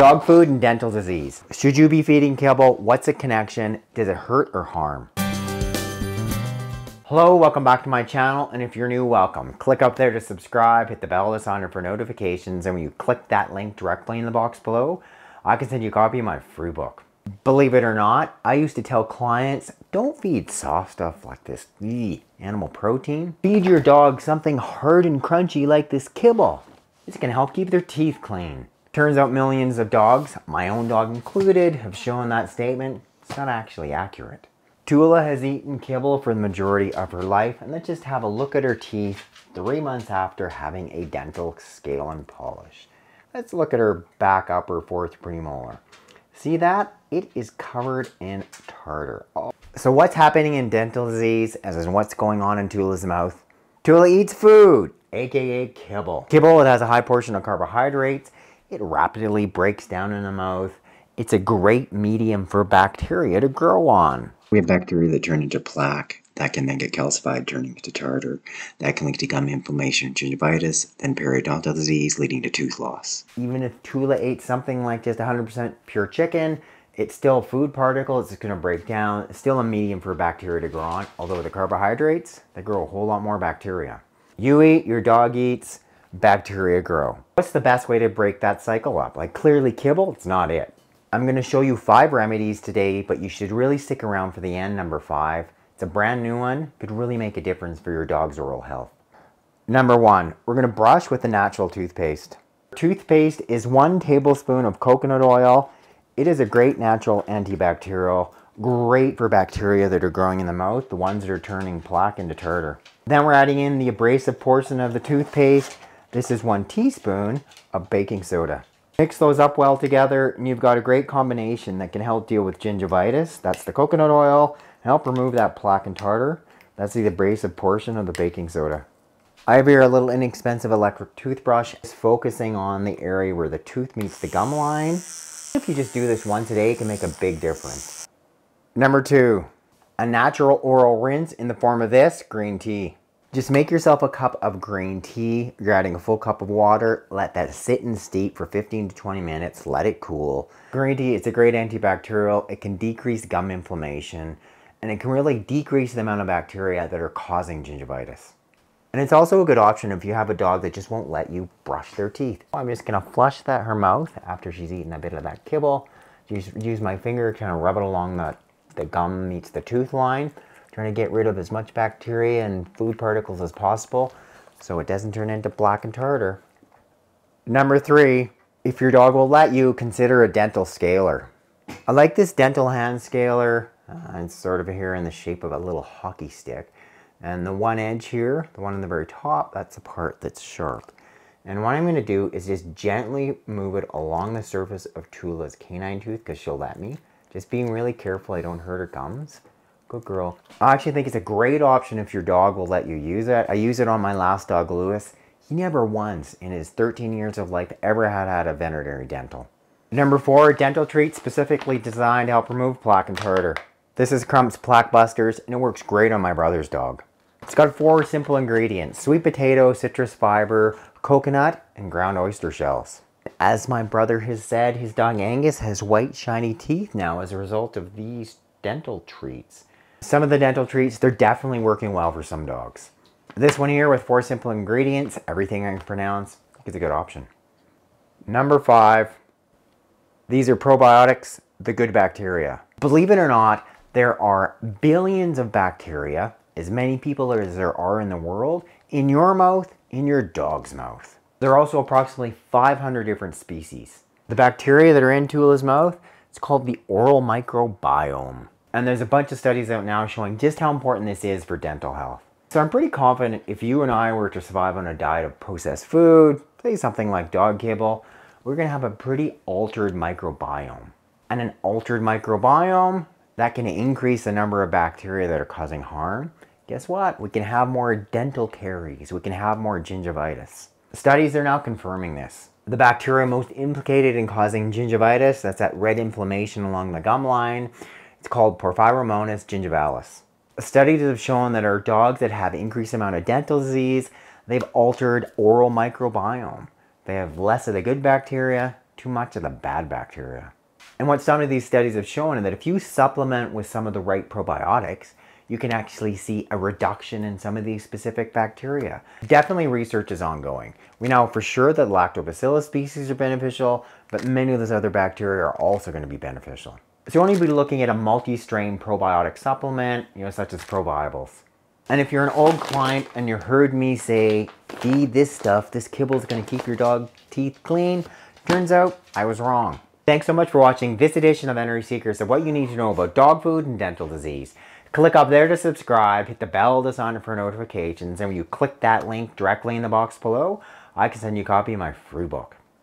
Dog food and dental disease. Should you be feeding kibble? What's the connection? Does it hurt or harm? Hello, welcome back to my channel, and if you're new, welcome. Click up there to subscribe, hit the bell to sign up for notifications, and when you click that link directly in the box below, I can send you a copy of my free book. Believe it or not, I used to tell clients, don't feed soft stuff like this ee, animal protein. Feed your dog something hard and crunchy like this kibble. It's gonna help keep their teeth clean. Turns out millions of dogs, my own dog included, have shown that statement. It's not actually accurate. Tula has eaten kibble for the majority of her life, and let's just have a look at her teeth three months after having a dental scale and polish. Let's look at her back upper fourth premolar. See that? It is covered in tartar. Oh. So what's happening in dental disease as in what's going on in Tula's mouth? Tula eats food, aka kibble. Kibble, it has a high portion of carbohydrates. It rapidly breaks down in the mouth. It's a great medium for bacteria to grow on. We have bacteria that turn into plaque. That can then get calcified, turning into tartar. That can lead to gum inflammation, gingivitis, then periodontal disease, leading to tooth loss. Even if Tula ate something like just 100% pure chicken, it's still food particles. It's going to break down. It's still a medium for bacteria to grow on. Although the carbohydrates, they grow a whole lot more bacteria. You eat, your dog eats, bacteria grow. What's the best way to break that cycle up? Like clearly kibble, it's not it. I'm going to show you five remedies today, but you should really stick around for the end, number five. It's a brand new one, could really make a difference for your dog's oral health. Number one, we're going to brush with a natural toothpaste. Toothpaste is one tablespoon of coconut oil. It is a great natural antibacterial, great for bacteria that are growing in the mouth, the ones that are turning plaque into tartar. Then we're adding in the abrasive portion of the toothpaste. This is one teaspoon of baking soda. Mix those up well together and you've got a great combination that can help deal with gingivitis. That's the coconut oil. Help remove that plaque and tartar. That's the abrasive portion of the baking soda. I have here a little inexpensive electric toothbrush It's focusing on the area where the tooth meets the gum line. If you just do this once a day, it can make a big difference. Number two, a natural oral rinse in the form of this green tea. Just make yourself a cup of green tea. You're adding a full cup of water. Let that sit and steep for 15 to 20 minutes. Let it cool. Green tea is a great antibacterial. It can decrease gum inflammation and it can really decrease the amount of bacteria that are causing gingivitis. And it's also a good option if you have a dog that just won't let you brush their teeth. I'm just gonna flush that her mouth after she's eaten a bit of that kibble. Just use my finger kind of rub it along the, the gum meets the tooth line trying to get rid of as much bacteria and food particles as possible so it doesn't turn into plaque and tartar. Number three, if your dog will let you, consider a dental scaler. I like this dental hand scaler. Uh, it's sort of here in the shape of a little hockey stick. And the one edge here, the one on the very top, that's the part that's sharp. And what I'm going to do is just gently move it along the surface of Tula's canine tooth because she'll let me. Just being really careful I don't hurt her gums. Good girl. I actually think it's a great option if your dog will let you use it. I use it on my last dog, Lewis. He never once in his 13 years of life ever had had a veterinary dental. Number four, dental treat specifically designed to help remove plaque and tartar. This is Crump's Plaque Busters and it works great on my brother's dog. It's got four simple ingredients, sweet potato, citrus fiber, coconut, and ground oyster shells. As my brother has said, his dog Angus has white shiny teeth now as a result of these dental treats. Some of the dental treats, they're definitely working well for some dogs. This one here with four simple ingredients, everything I can pronounce, is a good option. Number five, these are probiotics, the good bacteria. Believe it or not, there are billions of bacteria, as many people as there are in the world, in your mouth, in your dog's mouth. There are also approximately 500 different species. The bacteria that are in Tula's mouth, it's called the oral microbiome. And there's a bunch of studies out now showing just how important this is for dental health. So I'm pretty confident if you and I were to survive on a diet of processed food, say something like dog kibble, we're gonna have a pretty altered microbiome. And an altered microbiome, that can increase the number of bacteria that are causing harm. Guess what? We can have more dental caries. We can have more gingivitis. Studies are now confirming this. The bacteria most implicated in causing gingivitis, that's that red inflammation along the gum line, it's called Porphyromonas gingivalis. Studies have shown that our dogs that have increased amount of dental disease, they've altered oral microbiome. They have less of the good bacteria, too much of the bad bacteria. And what some of these studies have shown is that if you supplement with some of the right probiotics, you can actually see a reduction in some of these specific bacteria. Definitely research is ongoing. We know for sure that lactobacillus species are beneficial, but many of those other bacteria are also going to be beneficial. So you want to be looking at a multi-strain probiotic supplement, you know, such as Proviables. And if you're an old client and you heard me say, feed this stuff, this kibble is going to keep your dog teeth clean, turns out I was wrong. Thanks so much for watching this edition of Veterinary Secrets of what you need to know about dog food and dental disease. Click up there to subscribe, hit the bell to sign up for notifications, and when you click that link directly in the box below, I can send you a copy of my free book.